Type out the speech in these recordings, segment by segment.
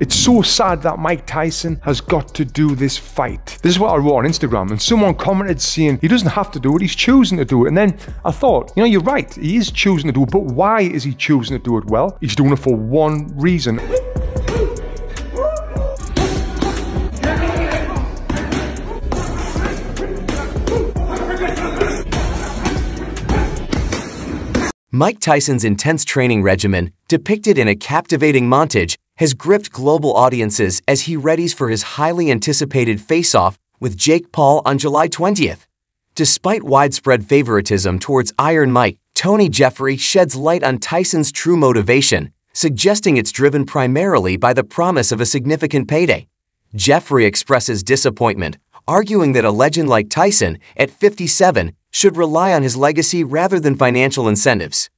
It's so sad that Mike Tyson has got to do this fight. This is what I wrote on Instagram, and someone commented saying he doesn't have to do it, he's choosing to do it. And then I thought, you know, you're right, he is choosing to do it, but why is he choosing to do it? Well, he's doing it for one reason. Mike Tyson's intense training regimen, depicted in a captivating montage, has gripped global audiences as he readies for his highly anticipated face-off with Jake Paul on July 20th. Despite widespread favoritism towards Iron Mike, Tony Jeffrey sheds light on Tyson's true motivation, suggesting it's driven primarily by the promise of a significant payday. Jeffrey expresses disappointment, arguing that a legend like Tyson, at 57, should rely on his legacy rather than financial incentives.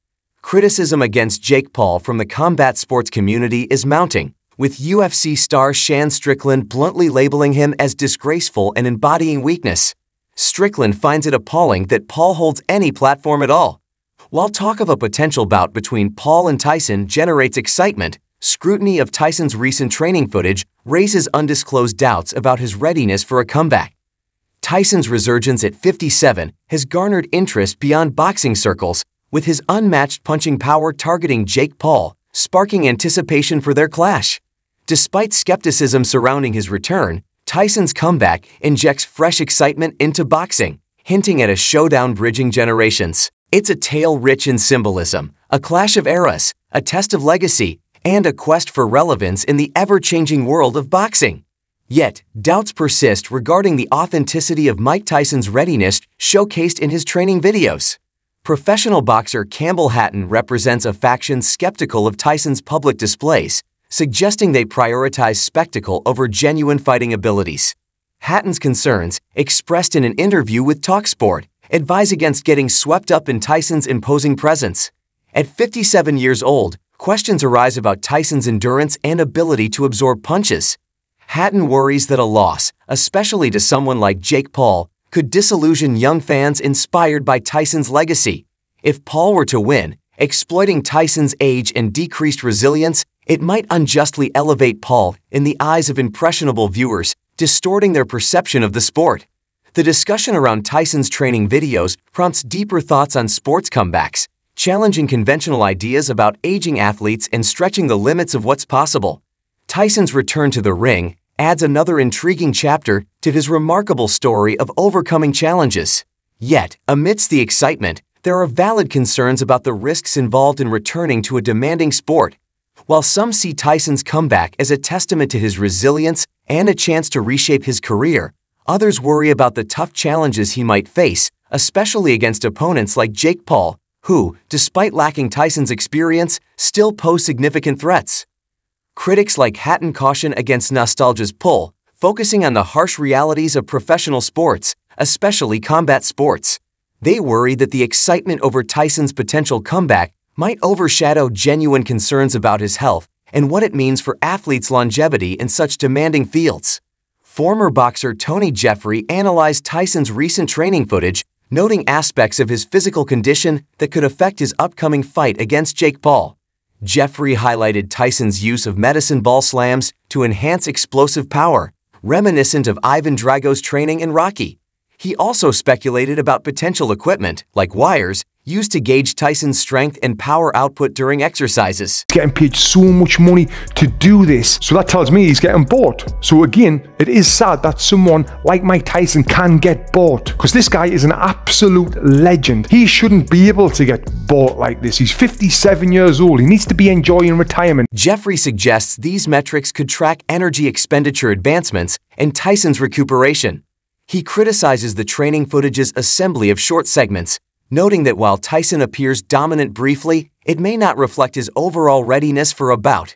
Criticism against Jake Paul from the combat sports community is mounting, with UFC star Sean Strickland bluntly labeling him as disgraceful and embodying weakness. Strickland finds it appalling that Paul holds any platform at all. While talk of a potential bout between Paul and Tyson generates excitement, scrutiny of Tyson's recent training footage raises undisclosed doubts about his readiness for a comeback. Tyson's resurgence at 57 has garnered interest beyond boxing circles, with his unmatched punching power targeting Jake Paul, sparking anticipation for their clash. Despite skepticism surrounding his return, Tyson's comeback injects fresh excitement into boxing, hinting at a showdown bridging generations. It's a tale rich in symbolism, a clash of eras, a test of legacy, and a quest for relevance in the ever-changing world of boxing. Yet, doubts persist regarding the authenticity of Mike Tyson's readiness showcased in his training videos. Professional boxer Campbell Hatton represents a faction skeptical of Tyson's public displays, suggesting they prioritize spectacle over genuine fighting abilities. Hatton's concerns, expressed in an interview with TalkSport, advise against getting swept up in Tyson's imposing presence. At 57 years old, questions arise about Tyson's endurance and ability to absorb punches. Hatton worries that a loss, especially to someone like Jake Paul, could disillusion young fans inspired by Tyson's legacy. If Paul were to win, exploiting Tyson's age and decreased resilience, it might unjustly elevate Paul in the eyes of impressionable viewers, distorting their perception of the sport. The discussion around Tyson's training videos prompts deeper thoughts on sports comebacks, challenging conventional ideas about aging athletes and stretching the limits of what's possible. Tyson's return to the ring adds another intriguing chapter to his remarkable story of overcoming challenges. Yet, amidst the excitement, there are valid concerns about the risks involved in returning to a demanding sport. While some see Tyson's comeback as a testament to his resilience and a chance to reshape his career, others worry about the tough challenges he might face, especially against opponents like Jake Paul, who, despite lacking Tyson's experience, still pose significant threats. Critics like Hatton caution against nostalgia's pull, focusing on the harsh realities of professional sports, especially combat sports. They worry that the excitement over Tyson's potential comeback might overshadow genuine concerns about his health and what it means for athletes' longevity in such demanding fields. Former boxer Tony Jeffrey analyzed Tyson's recent training footage, noting aspects of his physical condition that could affect his upcoming fight against Jake Paul. Jeffrey highlighted Tyson's use of medicine ball slams to enhance explosive power, reminiscent of Ivan Drago's training in Rocky. He also speculated about potential equipment, like wires, used to gauge Tyson's strength and power output during exercises. Getting paid so much money to do this. So that tells me he's getting bought. So again, it is sad that someone like Mike Tyson can get bought. Because this guy is an absolute legend. He shouldn't be able to get bought like this. He's 57 years old. He needs to be enjoying retirement. Jeffrey suggests these metrics could track energy expenditure advancements and Tyson's recuperation. He criticizes the training footage's assembly of short segments, noting that while Tyson appears dominant briefly, it may not reflect his overall readiness for a bout.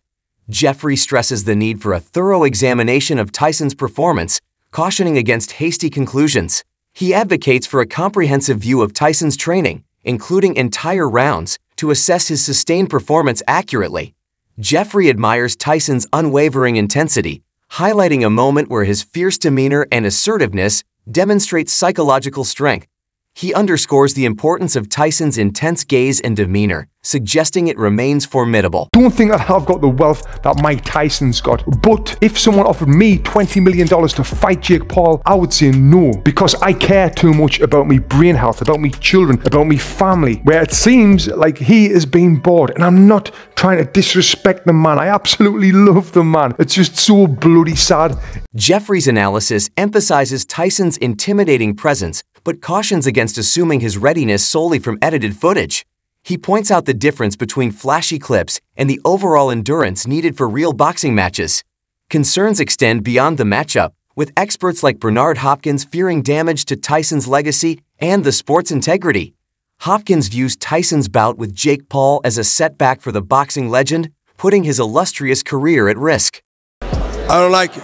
Jeffrey stresses the need for a thorough examination of Tyson's performance, cautioning against hasty conclusions. He advocates for a comprehensive view of Tyson's training, including entire rounds, to assess his sustained performance accurately. Jeffrey admires Tyson's unwavering intensity, highlighting a moment where his fierce demeanor and assertiveness demonstrate psychological strength he underscores the importance of Tyson's intense gaze and demeanor, suggesting it remains formidable. Don't think that I've got the wealth that Mike Tyson's got, but if someone offered me $20 million to fight Jake Paul, I would say no, because I care too much about my brain health, about me children, about me family, where it seems like he is being bored, and I'm not trying to disrespect the man. I absolutely love the man. It's just so bloody sad. Jeffrey's analysis emphasizes Tyson's intimidating presence, but cautions against assuming his readiness solely from edited footage. He points out the difference between flashy clips and the overall endurance needed for real boxing matches. Concerns extend beyond the matchup, with experts like Bernard Hopkins fearing damage to Tyson's legacy and the sport's integrity. Hopkins views Tyson's bout with Jake Paul as a setback for the boxing legend, putting his illustrious career at risk. I don't like it.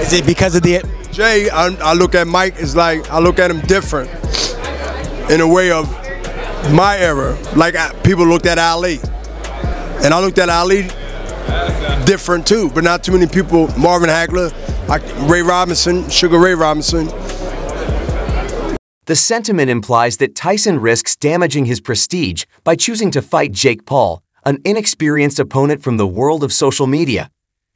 Is it because of the Jay, I, I look at Mike as like I look at him different in a way of my era. Like I, people looked at Ali, and I looked at Ali different too, but not too many people. Marvin Hagler, like Ray Robinson, Sugar Ray Robinson. The sentiment implies that Tyson risks damaging his prestige by choosing to fight Jake Paul, an inexperienced opponent from the world of social media.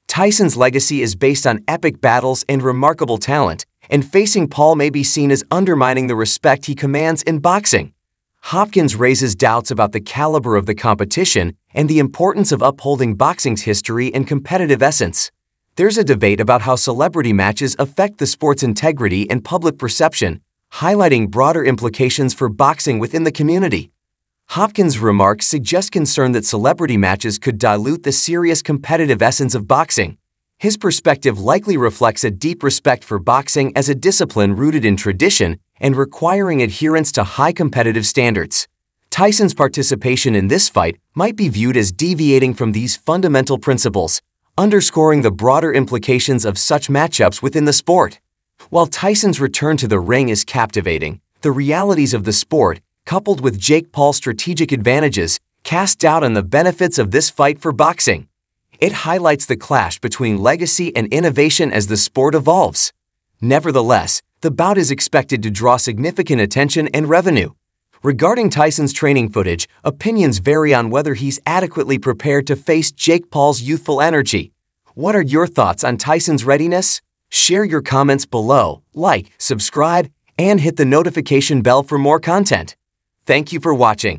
Tyson's legacy is based on epic battles and remarkable talent, and facing Paul may be seen as undermining the respect he commands in boxing. Hopkins raises doubts about the caliber of the competition and the importance of upholding boxing's history and competitive essence. There's a debate about how celebrity matches affect the sport's integrity and public perception, highlighting broader implications for boxing within the community. Hopkins' remarks suggest concern that celebrity matches could dilute the serious competitive essence of boxing. His perspective likely reflects a deep respect for boxing as a discipline rooted in tradition and requiring adherence to high competitive standards. Tyson's participation in this fight might be viewed as deviating from these fundamental principles, underscoring the broader implications of such matchups within the sport. While Tyson's return to the ring is captivating, the realities of the sport coupled with Jake Paul's strategic advantages, cast doubt on the benefits of this fight for boxing. It highlights the clash between legacy and innovation as the sport evolves. Nevertheless, the bout is expected to draw significant attention and revenue. Regarding Tyson's training footage, opinions vary on whether he's adequately prepared to face Jake Paul's youthful energy. What are your thoughts on Tyson's readiness? Share your comments below, like, subscribe, and hit the notification bell for more content. Thank you for watching.